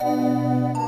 Música